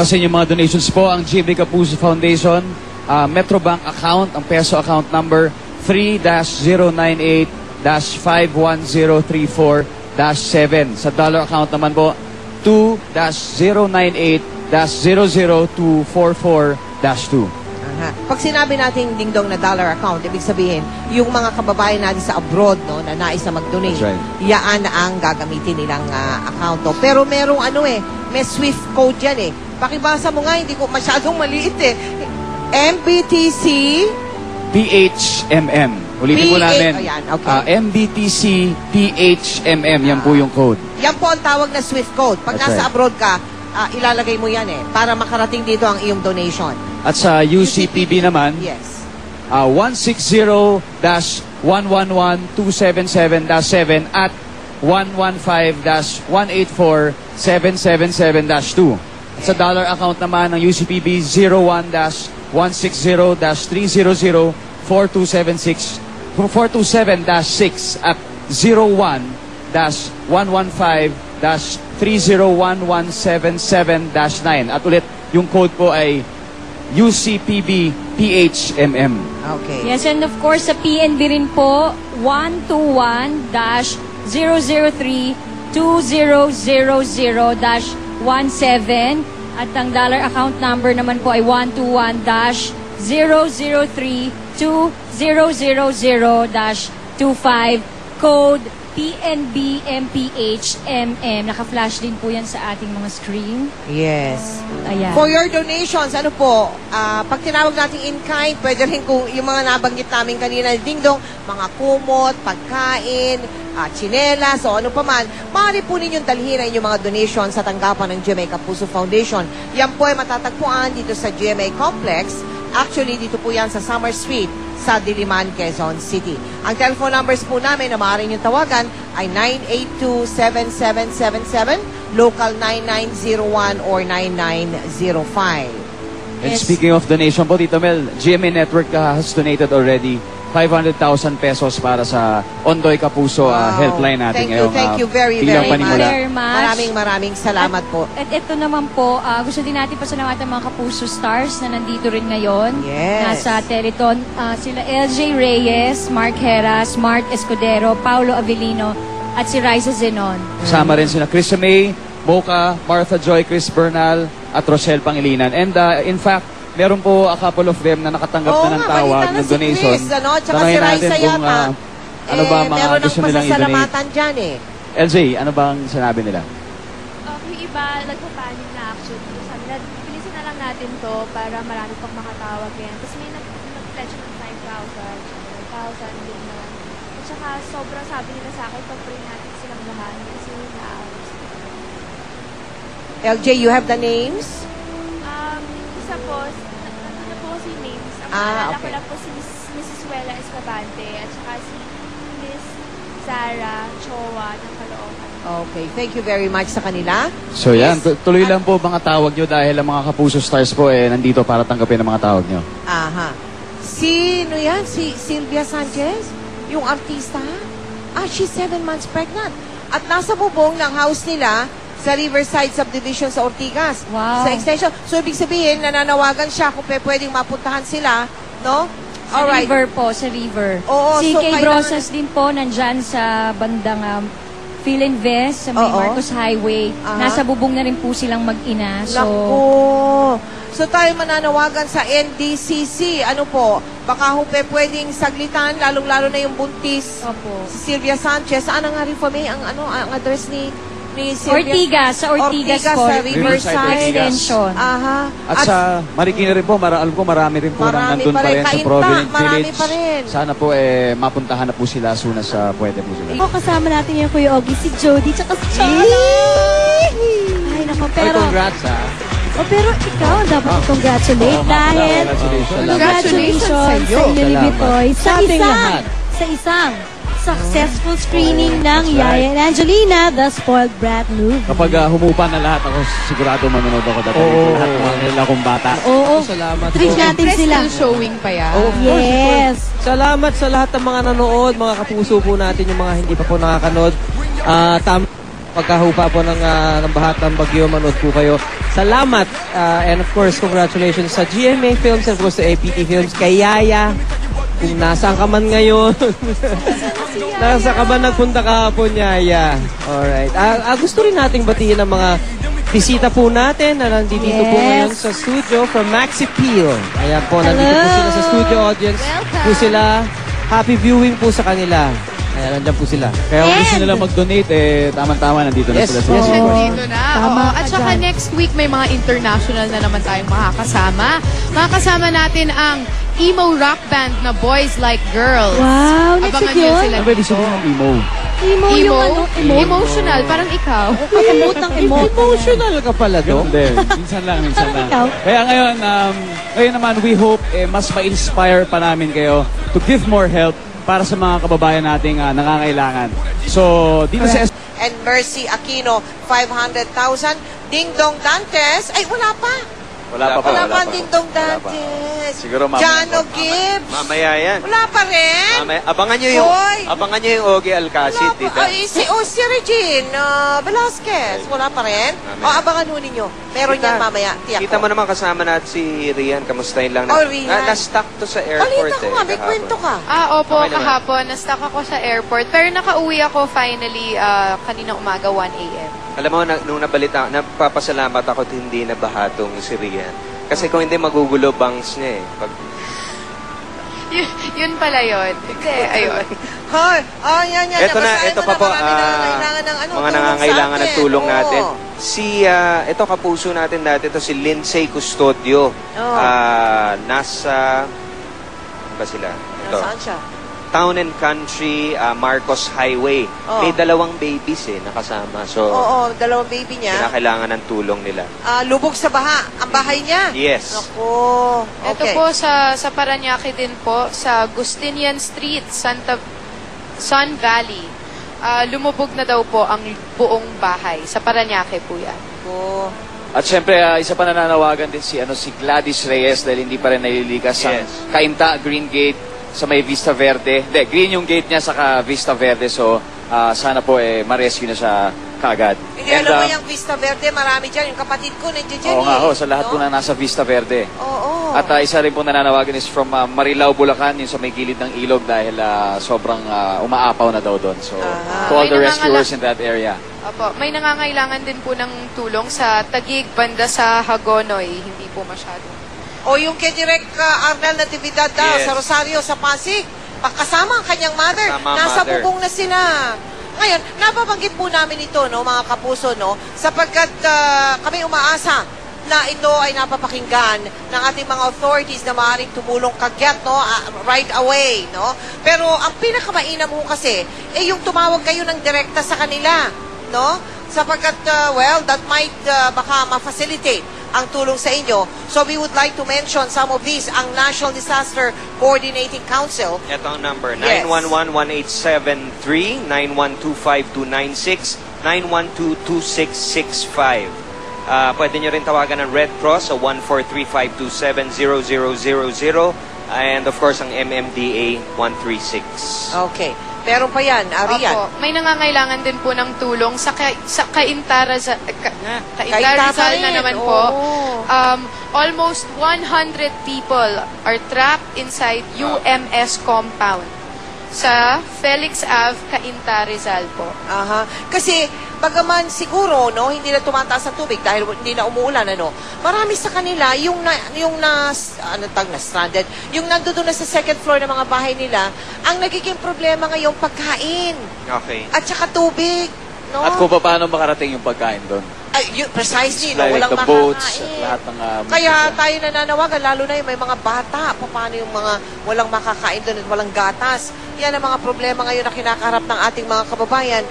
Sa inyong mga donations po, ang GMA Kapuso Foundation, ah, Metrobank account, ang peso account number 3-098-51034-7. Sa dollar account naman po, 2-098-00244-2. Aha. Pag sinabi natin dingdong na dollar account, ibig sabihin, yung mga kababayan natin sa abroad no, na nais na mag-donate, That's right. yaan ang gagamitin nilang ah, account. No. Pero merong ano eh, may SWIFT code yan eh. Pakibasa mo nga, hindi ko masyadong maliit eh. MBTC PHMM. Ulitin po PH namin. Ayan, okay. Ah, MBTC PHMM. Yan po yung code. Yan po ang tawag na SWIFT code. Pag That's nasa right. abroad ka, ah, ilalagay mo yan eh, para makarating dito ang iyong donation. At sa UCPB naman, Yes. uh, 160-111-277-7 at 115-184-777-2. Sa dollar account naman ng UCPB 01-160-300-4276 427-6 at 01-115-301-177-9. At ulit, yung code po ay UCPB PHMM. Okay. Yes, and of course, sa PNB rin po, 121-003-2000-17 at ang dollar account number naman po ay 121-003-2000-25 code PNB MPH MM. Naka-flash din po yan sa ating mga screen. Yes. Ayan. For your donations, ano po, ah, pag tinawag natin in kind, pwede rin kung yung mga nabanggit namin kanina, dingdong, mga kumot, pagkain, uh, chinelas, o ano pa man, maaari po ninyong dalhin ang inyong mga donations sa tanggapan ng GMA Kapuso Foundation. Yan po ay matatagpuan dito sa GMA Complex. Actually, dito po yan sa Summer Street sa Diliman, Quezon City. Ang telephone numbers po namin na maaari niyong tawagan ay 982-7777, local 9901 or 9905. And Yes. speaking of donation po, Tito Mel, GMA Network has donated already 500,000 pesos para sa Ondoy Kapuso uh, Wow. helpline natin Thank you, ngayong thank uh, you very, bilang very panimula. much. Very much. Maraming maraming salamat po. At ito naman po, ah, gusto din natin pasalamatan mga Kapuso Stars na nandito rin ngayon. Yes. Nasa Teleton. Ah, sila LJ Reyes, Mark Heras, Mark Escudero, Paulo Avellino, at si Riza Zenon. Kasama rin sina Chris May, Mocha, Martha Joy, Chris Bernal, at Rochelle Pangilinan. And uh, in fact, meron po a couple of them na nakatanggap Oo na ng nga, tawag balita na ng si donation. Chris, ano? Tsaka Tanungin si natin Raisa kung, yata. uh, ano ba eh, mga meron gusto ng nilang i-donate. pasasalamatan dyan eh. LJ, ano bang sinabi nila? Um, yung iba, nagpapanin na actually. Sabi na, bilisan na lang natin to para marami pang makatawag yan. Tapos may nag- nag-pledge ng 5,000, 5,000, din na. At saka sobrang sabi nila sa akin, pag-pray natin silang lahat kasi naaawas. LJ, you have the names? Um, isa po, na- nandun na po si Ah, naalala ko okay. lang po si Miss, Mrs. Wella Escabante at saka si Miss Zara Chowa ng Caloocan. Okay, thank you very much sa kanila. So yan, tu- tuloy lang po mga tawag nyo dahil ang mga Kapuso Stars po eh nandito para tanggapin ang mga tawag nyo. Aha. Sino yan? Si Sylvia Sanchez? Yung artista? Ah, she's seven months pregnant. At nasa bubong ng house nila sa Riverside Subdivision sa Ortigas. Wow. Sa extension. So, ibig sabihin, nananawagan siya kung pe- pwedeng mapuntahan sila, no? Sa Alright. River po, sa River. Oo, si so Kay kailangan- Brosas din po, nandyan sa bandang um, Philinvest, sa may Oo. Marcos Highway. Aha. Nasa bubong na rin po silang mag-ina. So, Naku. So tayo mananawagan sa NDCC. Ano po? Baka ho pe pwedeng saglitan, lalong-lalo na yung buntis. Opo. Si Sylvia Sanchez. Saan nga rin ang, ano, ang address ni, ni Sylvia? Ortigas, sa Ortigas, Ortigas po. sa Riverside, Riverside. Ortigas. Extension. Aha. At, sa Marikina rin po, mara, alam ko marami rin po nang Marami nandun pa pa rin. rin sa Kainta, Providence marami Village. pa rin. Sana po eh mapuntahan na po sila as soon as uh, pwede po sila. Ako kasama natin yung Kuya Ogie, si Jody, tsaka si Charlie. Ay, nako, Ay, pero, congrats ha. oh, pero ikaw ang dapat i-congratulate Oo, dahil Congratulations. congratulations sa sa'yo. inyo ni Salamat. Bitoy sa Sa ating isang, lahat. sa isang successful screening ng That's right. Yaya and Angelina, The Spoiled Brat Movie. Kapag uh, humupa na lahat, ako sigurado manonood ako dati. Oo. Lahat ng mga nila kong bata. Oo, Salamat treat natin sila. showing pa yan. Oh, of course, of Yes. course. Salamat sa lahat ng mga nanood, mga kapuso po natin, yung mga hindi pa po nakakanood. Ah, tam pagkahupa po ng, ah, ng bahat ng bagyo, manood po kayo. Salamat. Uh, and of course, congratulations sa GMA Films and of course sa APT Films. Kay Yaya, kung nasaan ka man ngayon. Nasa ka ba nagpunta kahapon, Yaya? Alright. Ah, ah, gusto rin nating batiin ang mga bisita po natin na nandito po Yes. ngayon sa studio from Maxi Peel. Ayan po, nandito po Hello. sila sa studio audience. Welcome. Po sila. Happy viewing po sa kanila. Ayan, nandyan po sila. Kaya kung gusto nila mag-donate, eh, tama-tama, nandito na Yes. sila sa Yes. Nandito na. Tama Oo. ka At saka dyan. next week may mga international na naman tayong makakasama. Makakasama natin ang emo rock band na Boys Like Girls. Wow, next Abangan week nyo yun? sila ba ibig sabihin ng emo? Emo, yung Emo? ano, emo. Emotional, parang ikaw. Emote ng emote. Emotional ka pala, do. Hindi, minsan lang, minsan Parang lang. ikaw. Kaya ngayon, um, ngayon naman, we hope eh, mas ma-inspire pa namin kayo to give more help para sa mga kababayan nating ah, nangangailangan. So, dito sa And Mercy Aquino, 500,000. Ding Dong Dantes, ay wala pa. Wala pa Wala pa ang Ding Dong Wala pa. Dantes. Siguro mamaya Jano po. Gibbs. Mamaya yan. Wala pa rin. Mamaya, abangan nyo yung, Hoy! abangan nyo yung Ogie Alcacid, Wala pa. tita. Ay, si, oh, si Regine uh, Velasquez. Wala pa rin. O, Mamaya. abangan ho ninyo. Meron Kita- yan mamaya. Tiyak Kita ko. mo naman kasama natin si Rian. Kamustahin lang. Oh, Rian. Na, na-stuck to sa airport Balita ko eh. nga, may kahapon. kwento ka. Ah, opo, Okay naman. kahapon. Na-stuck ako sa airport. Pero nakauwi ako finally ah, kanina umaga, 1 a.m. Alam mo, na, nung nabalita, napapasalamat ako at hindi nabahatong si Rian. Kasi kung hindi, magugulo bangs niya eh. Pag, yun, yun pala yun. Hindi, ayun. Hoy, oh, yan, yan. Ito na, ito pa po, ah, ng ano, mga nangangailangan ng tulong Oo. natin. Si, ah, ito kapuso natin dati, ito si Lindsay Custodio. Oo. Ah, nasa, ano ba sila? Ito. Nasaan siya? Town and Country, ah, Marcos Highway. Oo. May dalawang babies eh, nakasama. So, Oo, dalawang baby niya. kinakailangan ng tulong nila. Ah, lubog sa baha. Ang bahay niya. Yes. Ako. Ito Okay. po sa sa Paranaque din po sa Gustinian Street, Santa Sun Valley. Ah, lumubog na daw po ang buong bahay. Sa Paranaque po yan. Ako. At syempre, ah, isa pa nananawagan din si ano si Gladys Reyes dahil hindi pa rin naliligas sa Yes. Kainta Green Gate sa may Vista Verde. Hindi, green yung gate niya sa Vista Verde. So, ah, sana po eh, ma-rescue na siya kaagad. Hindi, And, alam mo ah, yung Vista Verde, marami dyan. Yung kapatid ko, nandiyan dyan Oo nga eh. ho, sa lahat No? po na nasa Vista Verde. Oo. At ah, isa rin po nananawagan is from ah, Marilao, Bulacan, yung sa may gilid ng ilog dahil ah, sobrang ah, umaapaw na daw doon. So, Ah. to all May the rescuers in that area. Opo, may nangangailangan din po ng tulong sa Tagig, banda sa Hagonoy. Hindi po masyado. O yung kay Direk uh, Arnel Natividad daw Yes. sa Rosario, sa Pasig. Pagkasama ang kanyang mother. Kasama ang Nasa mother. bubong na sila. Ngayon, nababanggit po namin ito, no, mga kapuso, no, sapagkat ah, kami umaasa na ito ay napapakinggan ng ating mga authorities na maaaring tumulong kagyat, no, ah, right away, no. Pero ang pinakamainam ho kasi, eh yung tumawag kayo ng direkta sa kanila, no, sapagkat, ah, well, that might ah, baka ma-facilitate ang tulong sa inyo. So we would like to mention some of these. Ang National Disaster Coordinating Council, Ito ang number, Yes. 911-1873, 9125-296, 912-2665. Ah, pwede nyo rin tawagan ng Red Cross sa 143-527-0000 and of course ang MMDA 136. Okay. Meron pa yan, Arian. Opo, may nangangailangan din po ng tulong sa, ka, sa Kainta Rizal, ka, Kainta Kainta pa Rizal na naman po. oo. Um, almost 100 people are trapped inside UMS compound sa Felix Ave, Kainta Rizal po. Aha. Kasi, bagaman siguro, no, hindi na tumataas ang tubig dahil hindi na umuulan, ano, marami sa kanila, yung na, yung na, ano tag na stranded, yung nandoon na sa second floor ng mga bahay nila, ang nagiging problema ngayong pagkain Okay. at saka tubig, no? At kung paano makarating yung pagkain doon. Ay, yun, precisely, no, Like walang the boats makakain. lahat ng... ah, Kaya tayo nananawagan, lalo na yung may mga bata, paano yung mga walang makakain doon at walang gatas. Yan ang mga problema ngayon na kinakaharap ng ating mga kababayan.